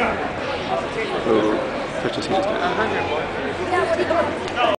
Oh, purchase here.